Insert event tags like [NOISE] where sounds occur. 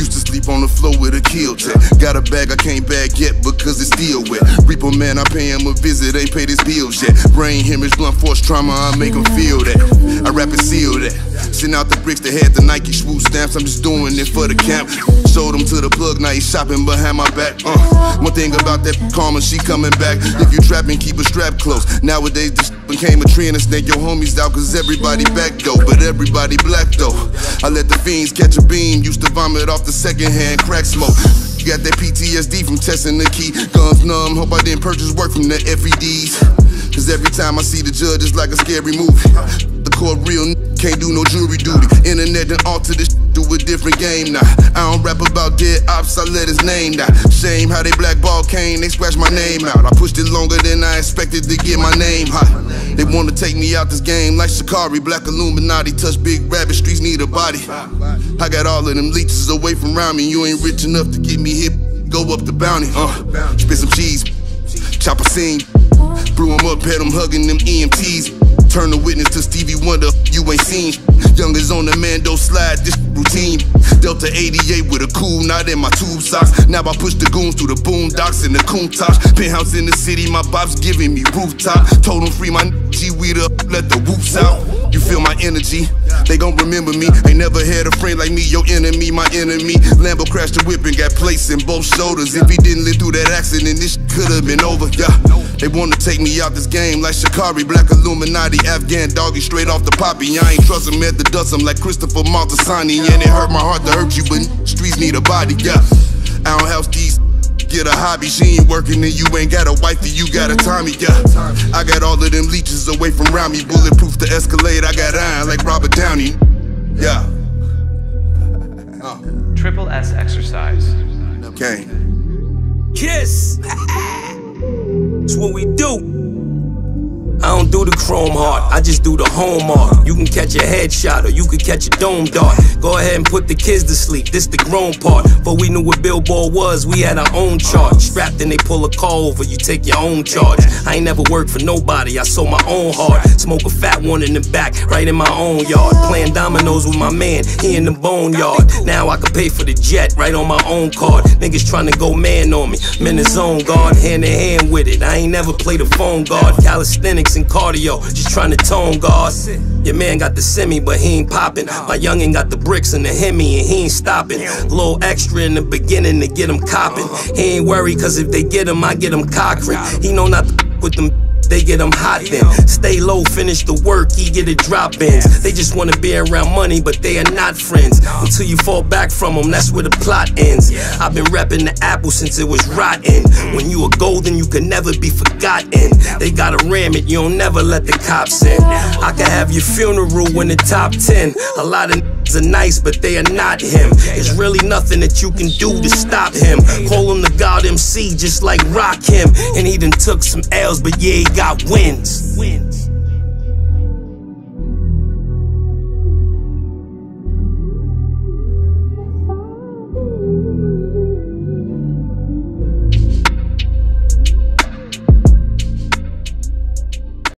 Used to sleep on the floor with a Kel-Tec. Got a bag I can't bag yet because it's still wet. Reaper man, I pay him a visit, ain't paid his bills yet. Brain hemorrhage, blunt force trauma, I make him feel that. I rap and seal that. Send out the bricks that had the Nike swoop stamps. I'm just doing it for the camp. Showed him to the plug, now he's shopping behind my back. Uh, one thing about that karma, she coming back. If you trapping, keep a strap close. Nowadays, this [LAUGHS] became a trend and snake your homies out, cause everybody back though. But everybody black though. I let the fiends catch a beam, used to vomit off the second hand crack smoke. Got that PTSD from testing the key. Guns numb, hope I didn't purchase work from the FEDs. Cause every time I see the judge, it's like a scary movie. Court real can't do no jury duty. Internet done alter this do a different game now. I don't rap about dead ops, I let his name down. Shame how they blackball Kane, they scratch my name out. I pushed it longer than I expected to get my name hot. They wanna take me out this game like Shikari, Black Illuminati, touch big rabbit, streets need a body. I got all of them leeches away from around me. You ain't rich enough to get me hit, go up the bounty. Uh, spit some cheese, chop a scene, brew 'em up, pet 'em, hugging them EMTs. Turn the witness to Stevie Wonder, you ain't seen. Youngers on the Mando slide, this routine. Delta 88 with a cool knot in my tube socks. Now I push the goons through the boondocks and the coon tops. Penthouse in the city, my bops giving me rooftop. Told them free my G weed up, let the whoops out. You feel my energy, they gon' remember me. Ain't never had a friend like me, your enemy, my enemy. Lambo crashed the whip and got placed in both shoulders. If he didn't live through that accident, this could've been over, yeah. They wanna take me out this game like Shikari, Black Illuminati, Afghan doggy, straight off the poppy. I ain't trust him at the dust, I'm like Christopher Moltisanti. And it hurt my heart to hurt you, but streets need a body, yeah. I don't have these get a hobby. She ain't working and you ain't got a wifey, you got a Tommy, yeah. I got all of them leeches away from around me. Bulletproof to escalate, I got iron like Robert Downey. Yeah. Triple S exercise. Okay. Kiss. [LAUGHS] It's what we do. I don't do the chrome heart, I just do the home art. You can catch a headshot or you can catch a dome dart. Go ahead and put the kids to sleep, this the grown part. But we knew what Billboard was, we had our own chart. Strapped and they pull a call over, you take your own charge. I ain't never worked for nobody, I sold my own heart. Smoke a fat one in the back, right in my own yard. Playing dominoes with my man, he in the boneyard. Now I can pay for the jet, right on my own card. Niggas trying to go man on me, in the zone guard, hand in hand with it. I ain't never played a phone guard, calisthenics and cardio, just trying to tone guard. Your man got the semi, but he ain't popping. My youngin' got the bricks and the Hemi, and he ain't stopping. Little extra in the beginning to get him copping. He ain't worried, cause if they get him, I get him cockring. He know not to with them they get them hot then. Stay low, finish the work, he get it drop ins. They just wanna be around money, but they are not friends. Until you fall back from them, that's where the plot ends. I've been repping the apple since it was rotten. When you are golden, you can never be forgotten. They gotta ram it, you don't never let the cops in. I can have your funeral in the top 10. A lot of are nice, but they are not him. There's really nothing that you can do to stop him. Just like Rock him. And he done took some L's, but yeah, he got wins.